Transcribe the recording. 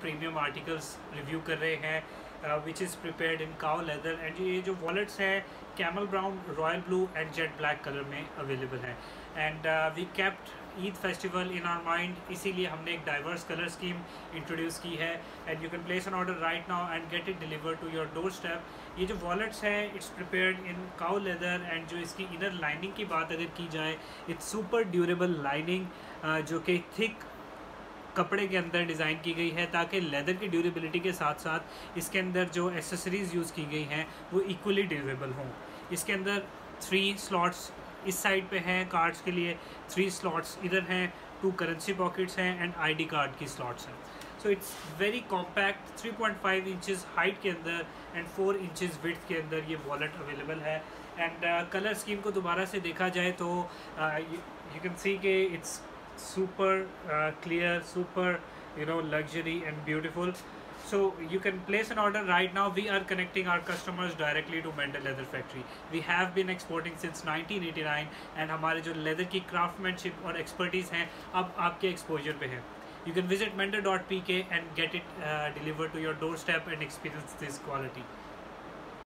Premium articles review कर रहे हैं which is prepared in cow leather and ये जो वॉलेट्स हैं camel brown royal blue and jet black colour में अवेलेबल हैं. And we kept Eid festival in our mind इसीलिए हमने एक डाइवर्स कलर स्कीम इंट्रोड्यूस की है. And you can place an order right now and get it deliver to your doorstep ये जो wallets हैं it's prepared in cow leather and जो इसकी इनर लाइनिंग की बात अगर की जाए इट्स सुपर ड्यूरेबल लाइनिंग जो कि थिक कपड़े के अंदर डिज़ाइन की गई है ताकि लेदर की ड्यूरेबिलिटी के साथ साथ इसके अंदर जो एसेसरीज़ यूज़ की गई हैं, वो इक्वली ड्यूरेबल हों। इसके अंदर थ्री स्लॉट्स इस साइड पे हैं कार्ड्स के लिए। थ्री स्लॉट्स इधर हैं टू करेंसी पॉकेट्स हैं एंड आईडी कार्ड की स्लॉट्स हैं। So it's very compact 3.5 inches height के अंदर एंड 4 इंचेस विड्थ के अंदर ये वॉलेट अवेलेबल है। एंड कलर स्कीम को दोबारा से देखा जाए तो यू कैन सी के it's Super clear super you know luxury and beautiful So you can place an order right now. We are connecting our customers directly to Mendel Leather Factory. We have been exporting since 1989 and हमारे जो leather की craftsmanship और expertise हैं अब आपके exposure पे है You can visit mender.pk and get it uh, delivered to your doorstep and experience this quality.